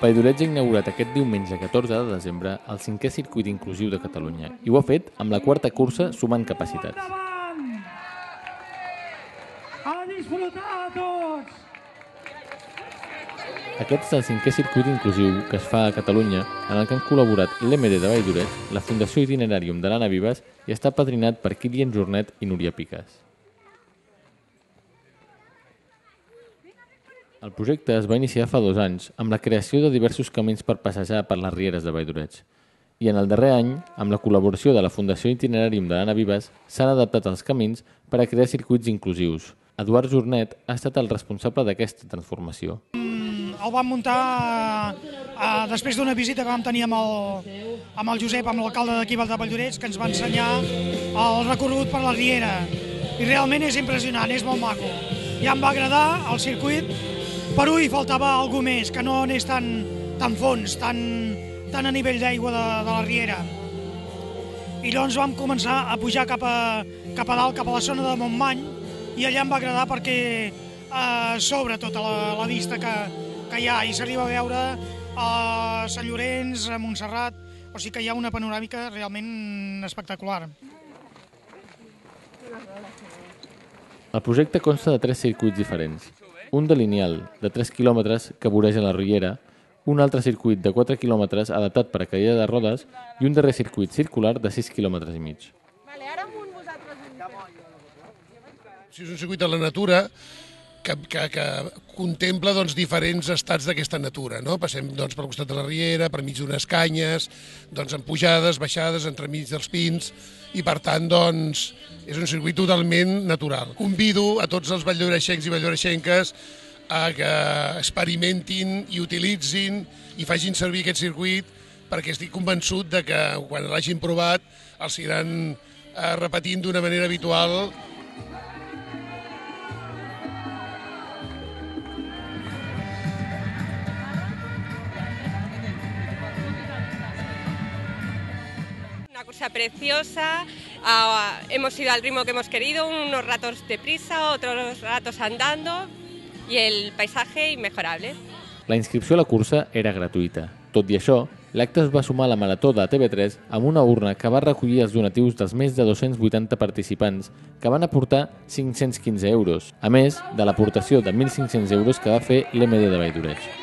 Valldoreix ha inaugurat aquest diumenge 14 de desembre el cinquè circuit inclusiu de Catalunya i ho ha fet amb la quarta cursa sumant capacitats. A disfrutar tots! Aquest és el cinquè circuit inclusiu que es fa a Catalunya en el que han col·laborat l'MD de Valldoreix, la Fundació Itineràrium de l'Anna Vives i està padrinat per Kilian Jornet i Núria Piques. El projecte es va iniciar fa dos anys amb la creació de diversos camins per passejar per les rieres de Valldoreig. I en el darrer any, amb la col·laboració de la Fundació Itineràrium de l'Anna Vives, s'han adaptat els camins per a crear circuits inclusius. Eduard Jornet ha estat el responsable d'aquesta transformació. Mm, el vam muntar eh, després d'una visita que vam tenir amb el, amb el Josep, amb l'alcalde d'aquí de Valldorets, que ens va ensenyar el recorregut per la Riera. I realment és impressionant, és molt maco. Ja em va agradar el circuit per hi faltava algú més, que no anés tan, tan fons, tan, tan a nivell d'aigua de, de la riera. I llavors vam començar a pujar cap a, cap a dalt, cap a la zona de Montmany, i allà em va agradar perquè eh, sobre tota la, la vista que, que hi ha i s'arriba a veure a eh, Sant Llorenç, a Montserrat, o sigui que hi ha una panoràmica realment espectacular. El projecte consta de tres circuits diferents un de lineal de 3 quilòmetres que voreja la Riera, un altre circuit de 4 quilòmetres adaptat per a cadira de rodes i un darrer circuit circular de 6 quilòmetres i mig. Vale, ara amunt vosaltres. Si és un circuit de la natura que, que, que contempla doncs, diferents estats d'aquesta natura. No? Passem doncs, per costat de la riera, per mig d'unes canyes, doncs, amb pujades, baixades, entremig dels pins, i per tant doncs, és un circuit totalment natural. Convido a tots els valldoreixencs i valldoreixenques a que experimentin i utilitzin i facin servir aquest circuit perquè estic convençut de que quan l'hagin provat els iran eh, repetint d'una manera habitual cosa preciosa, uh, hemos ido al ritmo que hemos querido, unos ratos de prisa, otros ratos andando y el paisaje inmejorable. La inscripció a la cursa era gratuïta. Tot i això, l'acte es va sumar a la Marató de TV3 amb una urna que va recollir els donatius dels més de 280 participants que van aportar 515 euros, a més de l'aportació de 1.500 euros que va fer l'MD de Valldoreix.